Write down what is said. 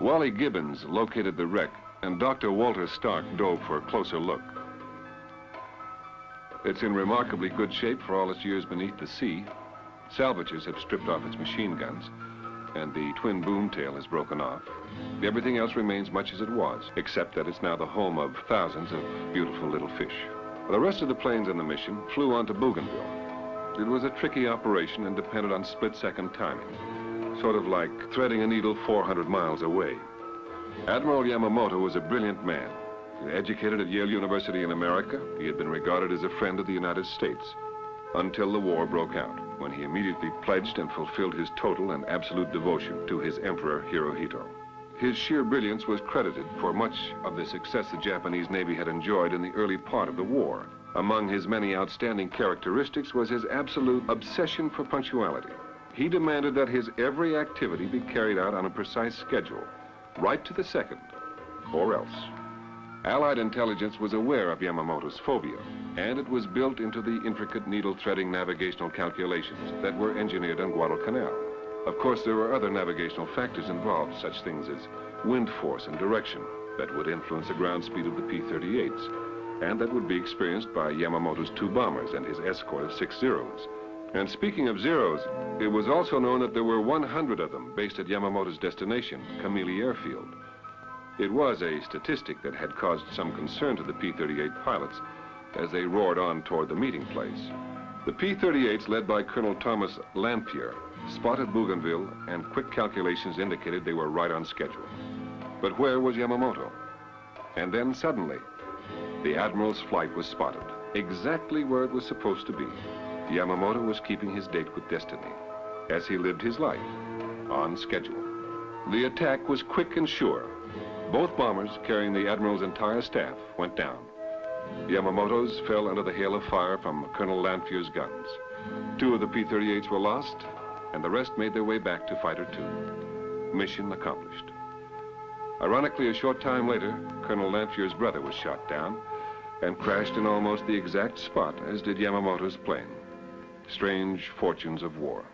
Wally Gibbons located the wreck, and Dr. Walter Starck dove for a closer look. It's in remarkably good shape for all its years beneath the sea. Salvagers have stripped off its machine guns, and the twin boom tail has broken off. Everything else remains much as it was, except that it's now the home of thousands of beautiful little fish. The rest of the planes on the mission flew on to Bougainville. It was a tricky operation and depended on split-second timing, sort of like threading a needle 400 miles away. Admiral Yamamoto was a brilliant man. Educated at Yale University in America, he had been regarded as a friend of the United States until the war broke out, when he immediately pledged and fulfilled his total and absolute devotion to his Emperor Hirohito. His sheer brilliance was credited for much of the success the Japanese Navy had enjoyed in the early part of the war. Among his many outstanding characteristics was his absolute obsession for punctuality. He demanded that his every activity be carried out on a precise schedule, right to the second, or else. Allied intelligence was aware of Yamamoto's phobia, and it was built into the intricate needle-threading navigational calculations that were engineered on Guadalcanal. Of course, there were other navigational factors involved, such things as wind force and direction that would influence the ground speed of the P-38s, and that would be experienced by Yamamoto's two bombers and his escort of six Zeros. And speaking of Zeros, it was also known that there were 100 of them based at Yamamoto's destination, Camille Airfield. It was a statistic that had caused some concern to the P-38 pilots as they roared on toward the meeting place. The P-38s, led by Colonel Thomas Lanphier, spotted Bougainville, and quick calculations indicated they were right on schedule. But where was Yamamoto? And then suddenly, the Admiral's flight was spotted, exactly where it was supposed to be. Yamamoto was keeping his date with destiny, as he lived his life, on schedule. The attack was quick and sure, both bombers, carrying the Admiral's entire staff, went down. Yamamoto's fell under the hail of fire from Colonel Lanphier's guns. Two of the P-38s were lost, and the rest made their way back to Fighter 2. Mission accomplished. Ironically, a short time later, Colonel Lanphier's brother was shot down and crashed in almost the exact spot as did Yamamoto's plane. Strange fortunes of war.